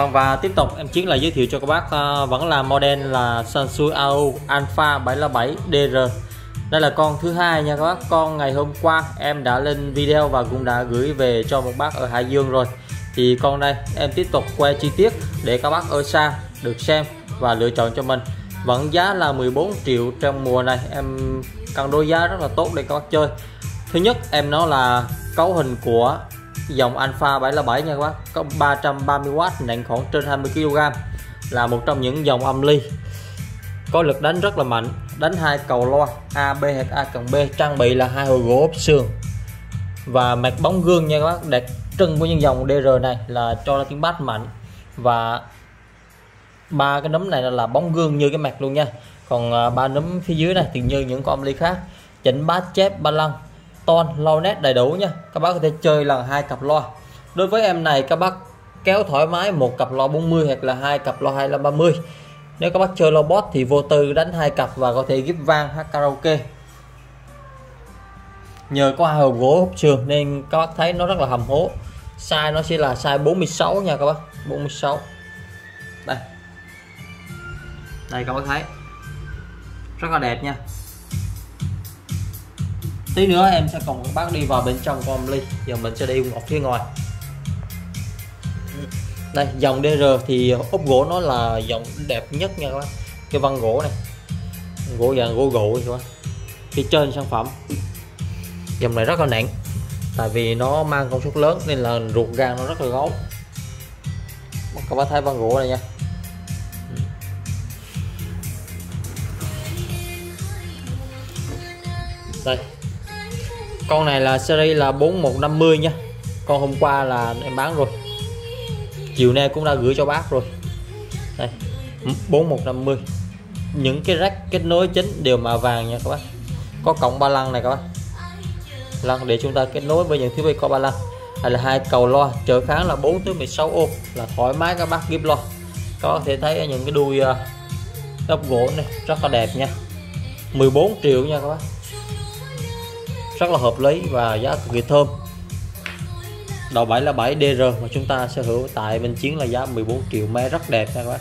Vâng và tiếp tục em Chiến là giới thiệu cho các bác uh, vẫn là model là Samsung AU Alpha 757 DR đây là con thứ hai nha các bác. Con ngày hôm qua em đã lên video và cũng đã gửi về cho một bác ở Hải Dương rồi. Thì con đây em tiếp tục quay chi tiết để các bác ở xa được xem và lựa chọn cho mình. Vẫn giá là 14 triệu trong mùa này. Em cân đối giá rất là tốt để các bác chơi. Thứ nhất em nó là cấu hình của dòng Alpha 707 nha các bác. Có 330W nặng khoảng trên 20 kg là một trong những dòng âm ly. Có lực đánh rất là mạnh. Đánh hai cầu loa, A, B hoặc A cộng B. Trang bị là hai hồi gỗ ốp sườn và mặt bóng gương nha các bác. Đặc trưng của những dòng DR này là cho ra tiếng bass mạnh. Và ba cái nấm này là bóng gương như cái mặt luôn nha. Còn à, ba nấm phía dưới này thì như những con ly khác. Chỉnh bass chép ba lăng ton lau nét đầy đủ nha. Các bác có thể chơi lần hai cặp loa. Đối với em này, các bác kéo thoải mái một cặp loa 40 hoặc là hai cặp loa 2530 nếu các bác chơi loa bot thì vô tư đánh hai cặp và có thể gíp vang hát karaoke. Nhờ có hai hộp gỗ hút trường nên các bác thấy nó rất là hầm hố. Size nó sẽ là size 46 nha các bác 46 đây. Đây các bác thấy. Rất là đẹp nha tí nữa em sẽ cùng các bác đi vào bên trong con ly giờ mình sẽ đi một phía ngoài. Đây, dòng DR thì ốp gỗ nó là dòng đẹp nhất nha các bác. Cái văn gỗ này. Gỗ vàng gỗ gỗ các bác phía trên sản phẩm. Dòng này rất là nặng. Tại vì nó mang công suất lớn nên là ruột gan nó rất là gấu. Các bác thấy văn gỗ này nha. Đây con này là series là 4150 nha. Con hôm qua là em bán rồi. Chiều nay cũng đã gửi cho bác rồi. Đây 4150 những cái rắc kết nối chính đều màu vàng nha các bác. Có cổng ba lăng này các bác. Lăng để chúng ta kết nối với những thiết bị có ba lăng. Hay là hai cầu loa trở kháng là 4 tới 16 ôm là thoải mái các bác ghép loa có thể thấy những cái đuôi à, tóc gỗ này rất là đẹp nha. 14 triệu nha các bác rất là hợp lý và giá cực kỳ thơm. Đầu 7 là 7 DR mà chúng ta sở hữu tại bên chiến là giá 14 triệu. Máy rất đẹp nha các bác.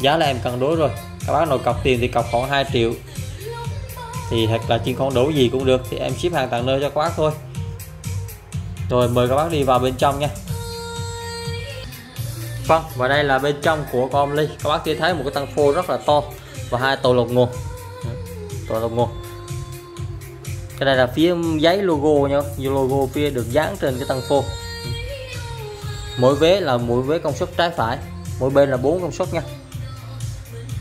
Giá là em cân đối rồi. Các bác nội cọc tiền thì cọc khoảng 2 triệu. Thì thật là chuyên con đủ gì cũng được. Thì em ship hàng tận nơi cho các bác thôi. Rồi mời các bác đi vào bên trong nha. Vâng và đây là bên trong của con ly. Các bác chỉ thấy một cái tăng phô rất là to và hai tàu lột nguồn. Tàu lột nguồn cái này là phía giấy logo nha logo phía được dán trên cái tăng phô. Mỗi vế là mỗi vế công suất trái phải, mỗi bên là bốn công suất nha.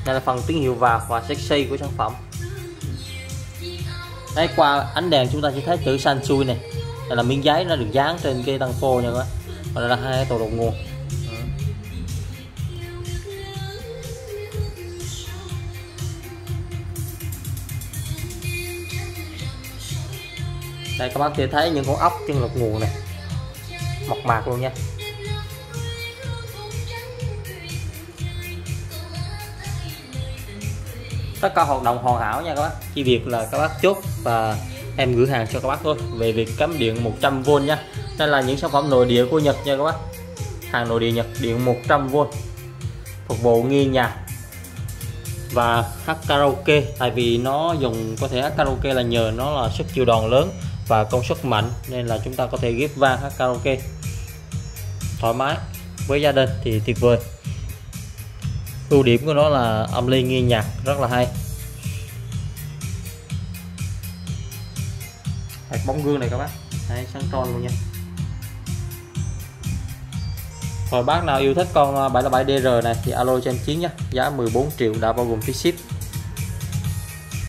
Đây là phần tín hiệu vào và sexy của sản phẩm. Đây, qua ánh đèn chúng ta chỉ thấy chữ xanh xui này. Đây là miếng giấy nó được dán trên cái tăng phô nha các bạn. Và đây là hai tổ đầu nguồn. Đây, các bác sẽ thấy những con ốc trên lục nguồn này. Mọc mạc luôn nha. Tất cả hoạt động hoàn hảo nha các bác. Chỉ việc là các bác chốt và em gửi hàng cho các bác thôi. Về việc cắm điện 100V nha. Đây là những sản phẩm nội địa của Nhật nha các bác. Hàng nội địa Nhật, điện 100V phục vụ nghi nhà và hát karaoke. Tại vì nó dùng, có thể hát karaoke là nhờ nó là sức chịu đòn lớn và công suất mạnh nên là chúng ta có thể ghép vang hát karaoke thoải mái với gia đình thì tuyệt vời. Ưu điểm của nó là âm ly nghe nhạc rất là hay. Hạt bóng gương này các bác. Đấy, sáng tròn luôn nha. Rồi bác nào yêu thích con 707DR này thì alo cho em Chiến nhé giá 14 triệu đã bao gồm phí ship